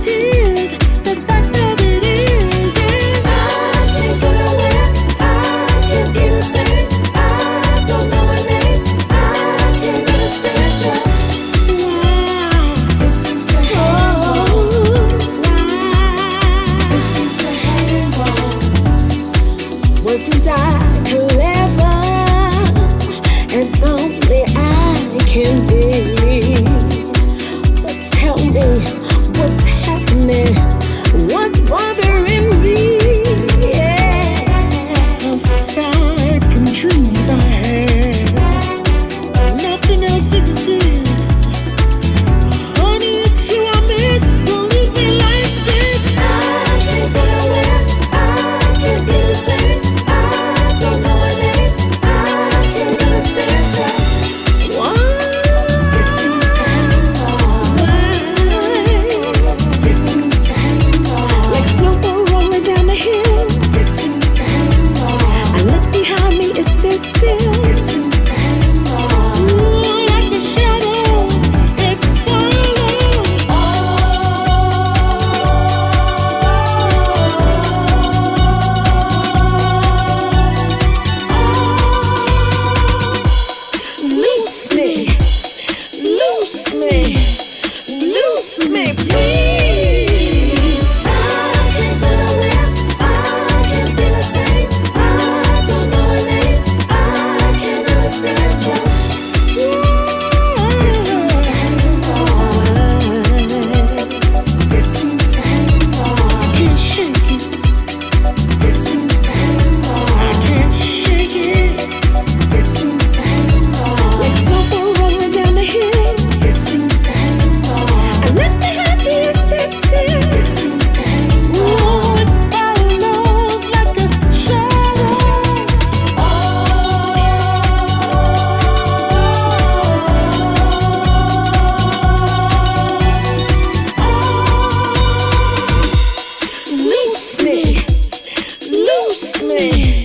听 me.